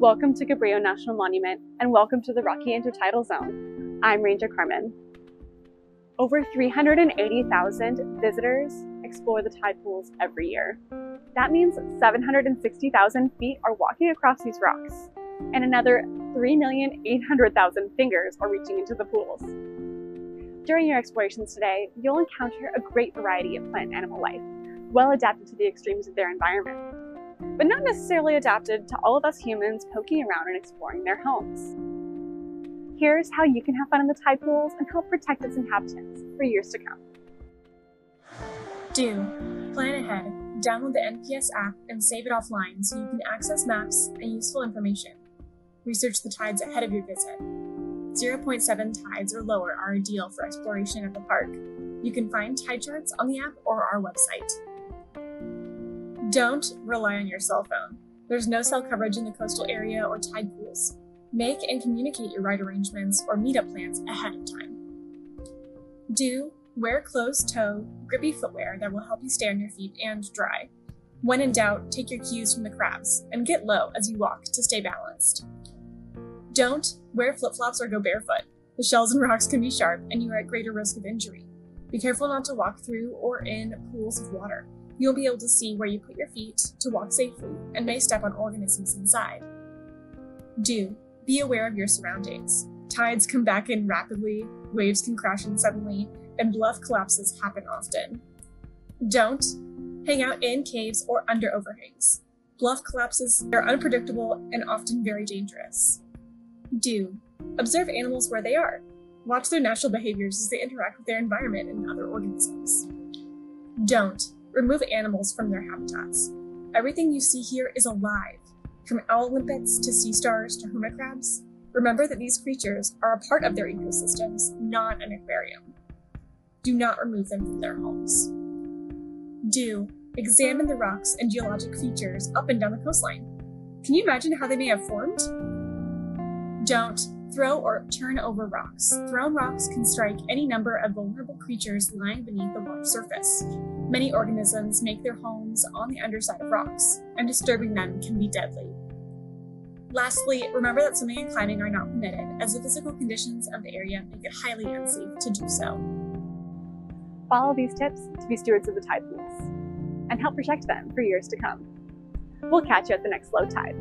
Welcome to Cabrillo National Monument and welcome to the Rocky Intertidal Zone. I'm Ranger Carmen. Over 380,000 visitors explore the tide pools every year. That means 760,000 feet are walking across these rocks, and another 3,800,000 fingers are reaching into the pools. During your explorations today, you'll encounter a great variety of plant and animal life, well adapted to the extremes of their environment, but not necessarily adapted to all of us humans poking around and exploring their homes. Here's how you can have fun in the tide pools and help protect its inhabitants for years to come. Do plan ahead, download the NPS app and save it offline so you can access maps and useful information. Research the tides ahead of your visit. 0.7 tides or lower are ideal for exploration at the park. You can find tide charts on the app or our website. Don't rely on your cell phone. There's no cell coverage in the coastal area or tide pools. Make and communicate your ride arrangements or meetup plans ahead of time. Do wear closed toe, grippy footwear that will help you stay on your feet and dry. When in doubt, take your cues from the crabs and get low as you walk to stay balanced. Don't wear flip flops or go barefoot. The shells and rocks can be sharp and you are at greater risk of injury. Be careful not to walk through or in pools of water. You'll be able to see where you put your feet to walk safely and may step on organisms inside. Do be aware of your surroundings. Tides come back in rapidly, waves can crash in suddenly, and bluff collapses happen often. Don't hang out in caves or under overhangs. Bluff collapses are unpredictable and often very dangerous. Do observe animals where they are. Watch their natural behaviors as they interact with their environment and other organisms. Don't remove animals from their habitats. Everything you see here is alive from owl limpets to sea stars to hermit crabs, remember that these creatures are a part of their ecosystems, not an aquarium. Do not remove them from their homes. Do examine the rocks and geologic features up and down the coastline. Can you imagine how they may have formed? Don't throw or turn over rocks. Thrown rocks can strike any number of vulnerable creatures lying beneath the water surface. Many organisms make their homes on the underside of rocks, and disturbing them can be deadly. Lastly, remember that swimming and climbing are not permitted, as the physical conditions of the area make it highly unsafe to do so. Follow these tips to be stewards of the tide pools and help protect them for years to come. We'll catch you at the next low tide.